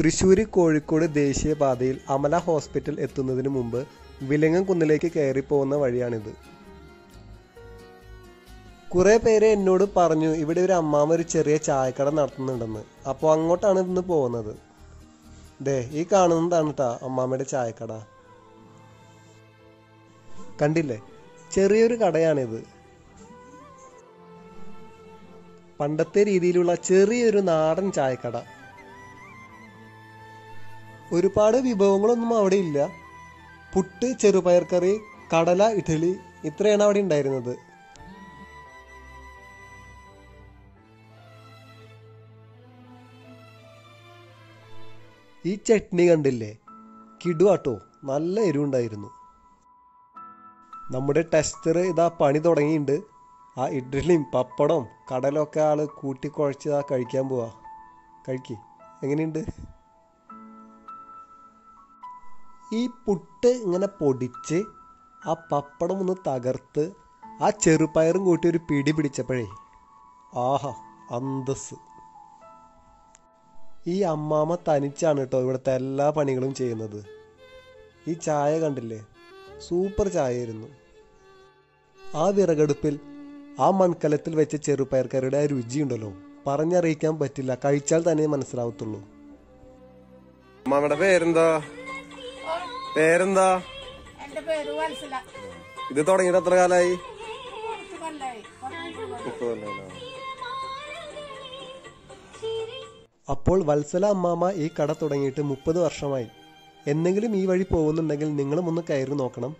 തൃശ്ശൂർ കോഴിക്കോട് ദേശീയപാതയിൽ അമല ഹോസ്പിറ്റൽ എത്തുന്നതിന് മുമ്പ് വിലങ്ങം കുന്നിലേക്ക് കയറിപ്പോകുന്ന വഴിയാണിത്. കുറേ പേര് എന്നോട് പറഞ്ഞു ഇവിടെ ഒരു അമ്മാമ ഒരു ചെറിയ ചായക്കട നടത്തുന്നുണ്ടെന്ന്. അപ്പോൾ അങ്ങോട്ടാണ് ഇന്ന് പോകുന്നത്. ദേ ഈ കാണുന്നതാണ് കേട്ടാ അമ്മാമ്മയുടെ ചായക്കട. കണ്ടില്ലേ? ചെറിയൊരു കടയാണിത്. പണ്ടത്തെ രീതിയിലുള്ള ചെറിയൊരു നാടൻ ചായക്കട. ഒരുപാട് വിഭവങ്ങളൊന്നും അവിടെ ഇല്ല. പുട്ട് ചെറുപയർ കറി കടല ഇഡ്ഡലി ഇത്രയാണ് അവിടെ ഉണ്ടായിരുന്നത്. ഈ ചട്നി കണ്ടില്ലേ? കിടുവാട്ടോ നല്ല എരിവുണ്ടായിരുന്നു. നമ്മുടെ ടെസ്റ്റർ ഇതാ പണി തുടങ്ങിയിട്ടുണ്ട്. ആ ഇഡ്ഡലിയും പപ്പടവും കടലൊക്കെ ആൾ കൂട്ടി കഴിക്കാൻ പോവാ. കഴിക്കേ. എങ്ങനെയുണ്ട്? ഈ പുട്ട് ഇങ്ങനെ പൊടിച്ച് ആ പപ്പടം ഒന്ന് തകർത്ത് ആ ചെറുപയറും കൂട്ടി ഒരു പിടി പിടിച്ചപ്പോഴേ ആഹാ അന്തസ് ഈ അമ്മാമ്മ തനിച്ചാണ് കേട്ടോ ഇവിടുത്തെ എല്ലാ പണികളും ചെയ്യുന്നത്. ഈ ചായ കണ്ടില്ലേ? സൂപ്പർ ചായയായിരുന്നു. ആ വിറകടുപ്പിൽ ആ മൺകലത്തിൽ വെച്ച ചെറുപയർക്കാരുടെ ആ രുചിയുണ്ടല്ലോ. പറഞ്ഞറിയിക്കാൻ പറ്റില്ല. കഴിച്ചാൽ തന്നെ മനസ്സിലാവത്തുള്ളൂ. അമ്മാമ്മയുടെ പേരെന്താ? പേരെന്താ? എന്റെ പേര് വത്സല. ഇത് തുടങ്ങിയിട്ട് എത്ര കാലായി? അപ്പോൾ വത്സല അമ്മാമ്മ ഈ കട തുടങ്ങിയിട്ട് മുപ്പത് വർഷമായി. എന്തെങ്കിലും ഈ വഴി പോകുന്നുണ്ടെങ്കിൽ നിങ്ങളും ഒന്ന് കയറി നോക്കണം.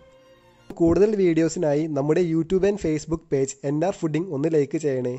കൂടുതൽ വീഡിയോസിനായി നമ്മുടെ YouTube and Facebook page N R fooding ഒന്ന് ലൈക്ക് ചെയ്യണേ.